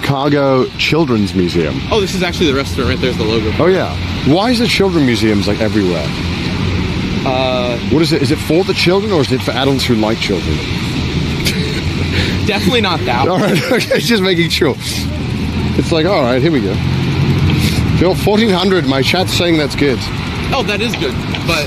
Chicago Children's Museum. Oh, this is actually the restaurant right there's the logo. Oh yeah. Why is the children museums like everywhere? Uh, What is it? Is it for the children or is it for adults who like children? definitely not that All right, it's okay, just making sure. It's like, all right, here we go. Bill, 1400. My chat's saying that's good. Oh, that is good. But